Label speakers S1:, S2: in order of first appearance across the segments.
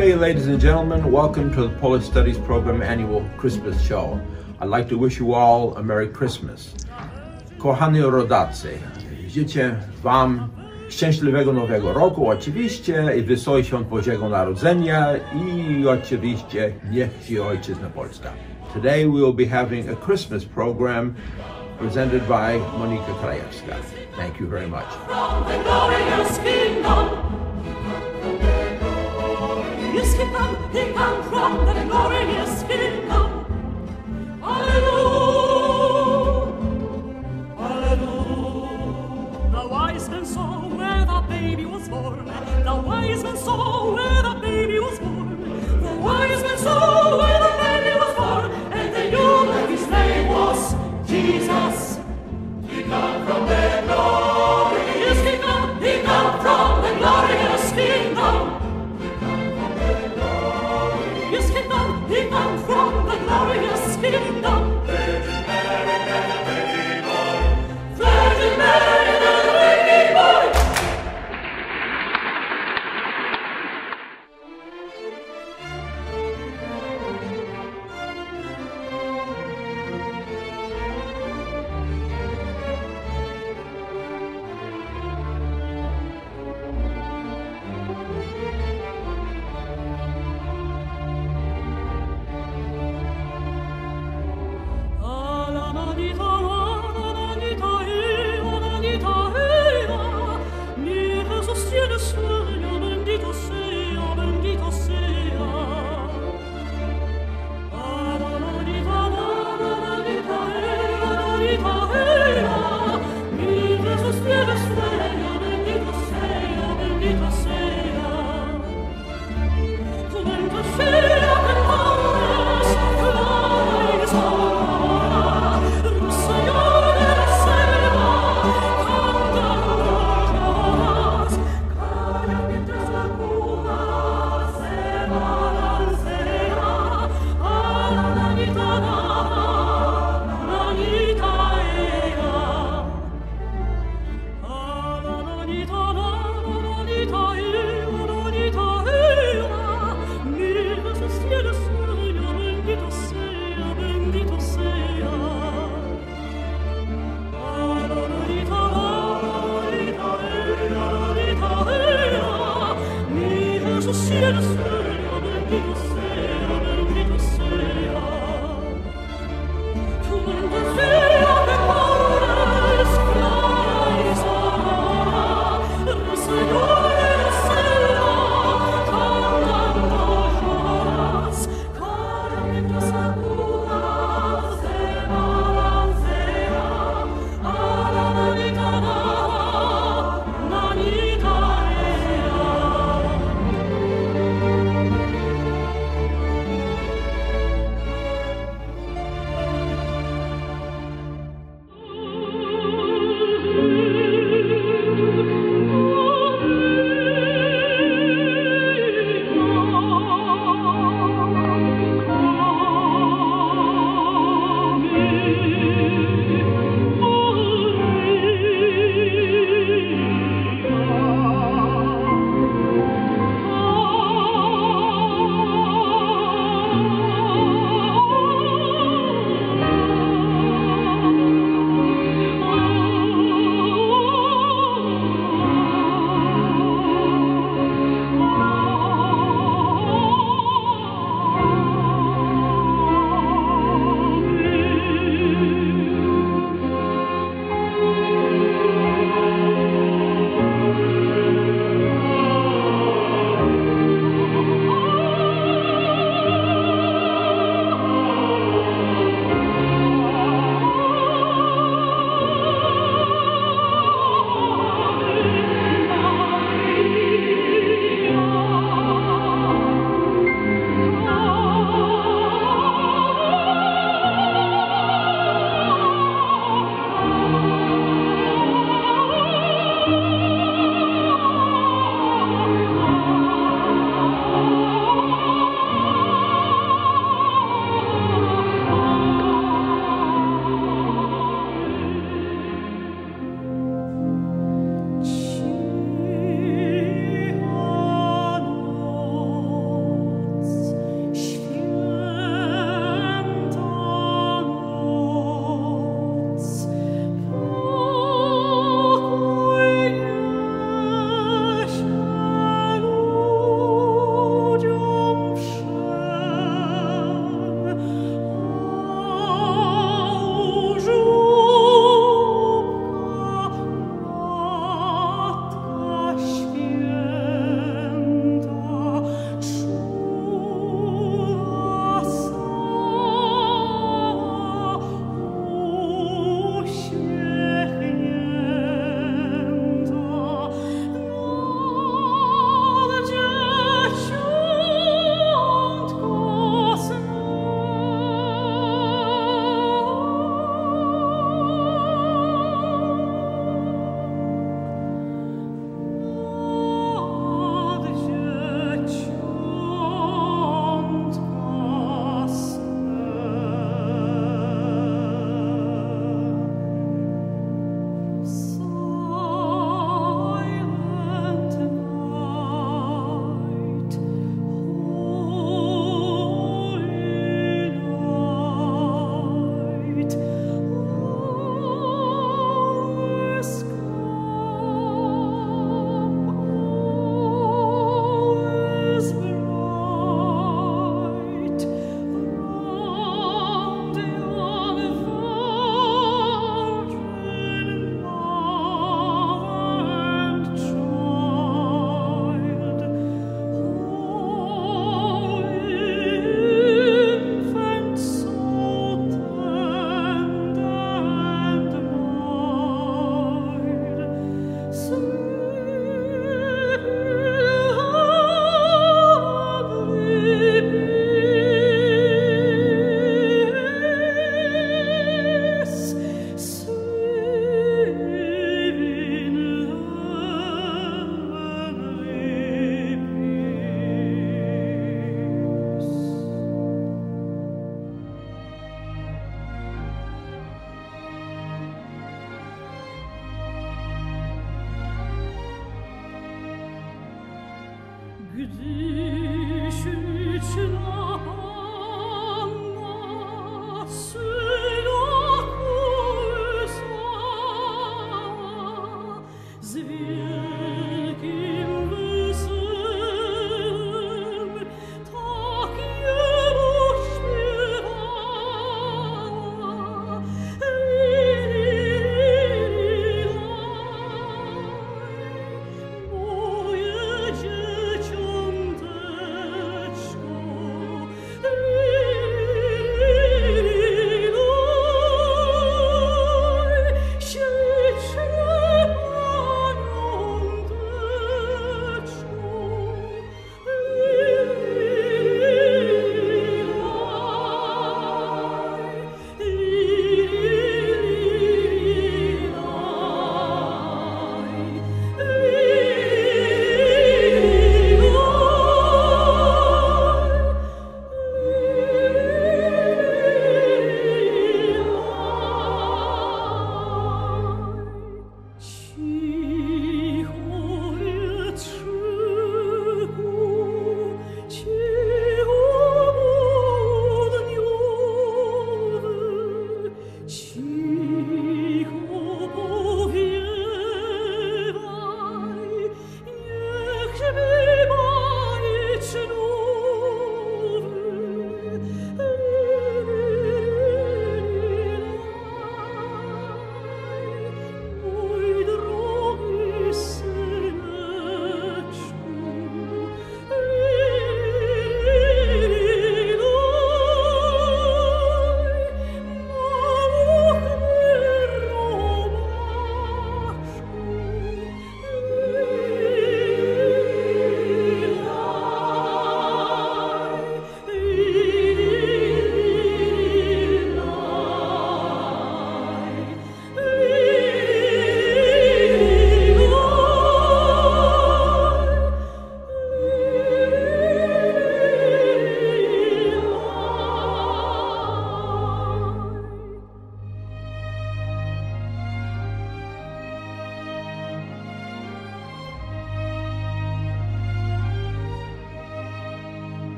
S1: day, ladies and gentlemen. Welcome to the Polish Studies Program annual Christmas show. I'd like to wish you all a Merry Christmas. Kochani rodacy, życzę Wam szczęśliwego Nowego Roku oczywiście i wesołych świąt Bożego Narodzenia i oczywiście niech ci Ojczyzna Polska. Today we will be having a Christmas program presented by Monika Krajewska. Thank you very much.
S2: Baby was born. The wise men saw where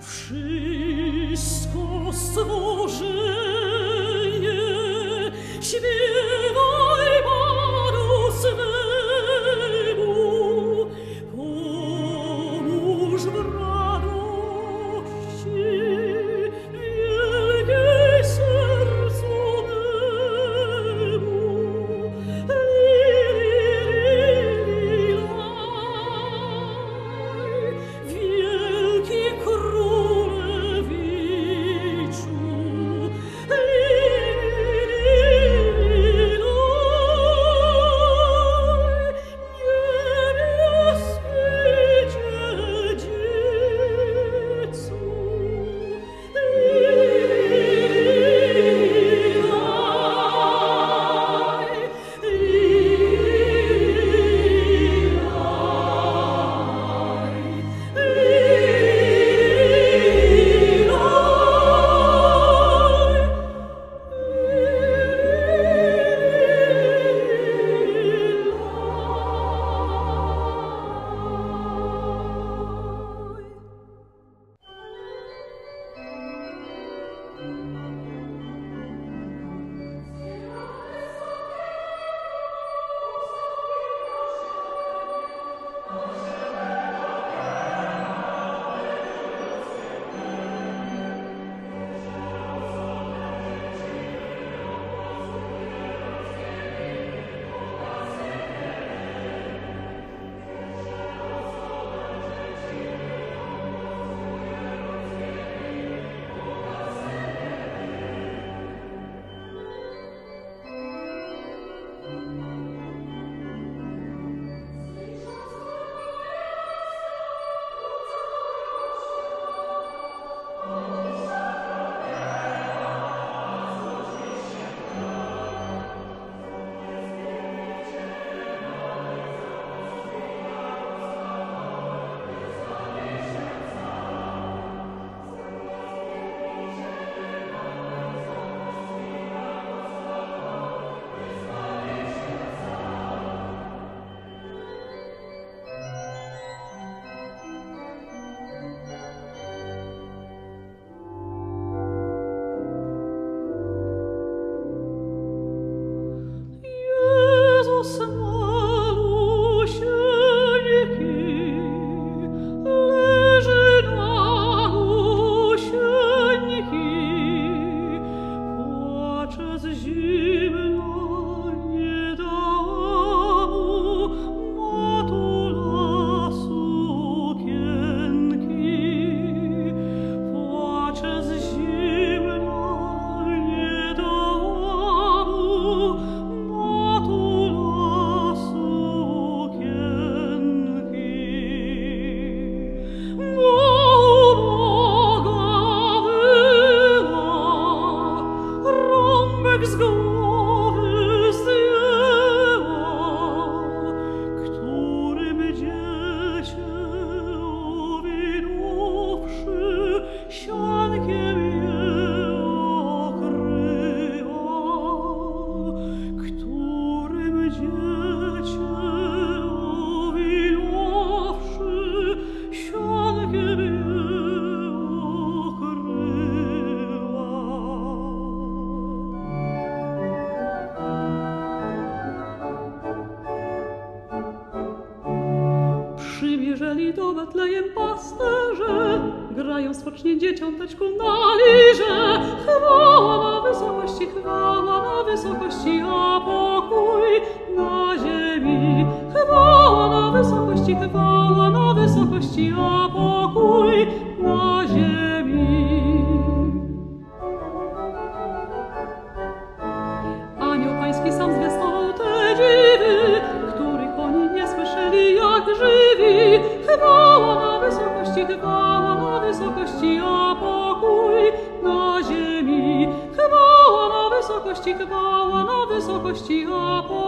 S2: Wszystko swoje i do Betlejem pasterze grają spocznie dzieciąteczku na liże. Chwała na wysokości, chwała na wysokości, a pokój na ziemi. Chwała na wysokości, chwała na wysokości, a pokój miłości obok.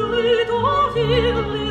S2: We don't sur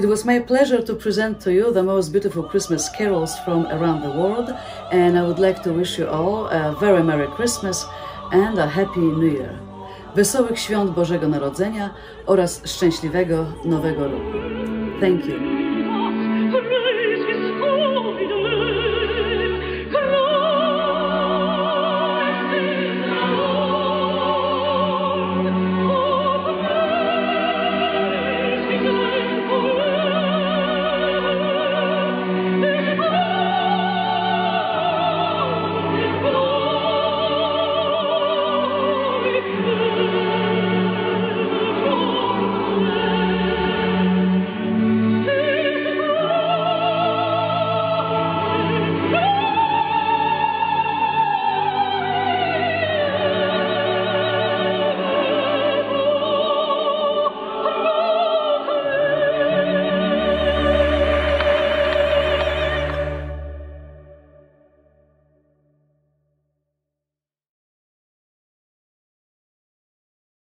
S3: It was my pleasure to present to you the most beautiful Christmas carols from around the world, and I would like to wish you all a very Merry Christmas and a Happy New Year. Wesołych świąt Bożego Narodzenia oraz szczęśliwego Nowego Roku. Thank you.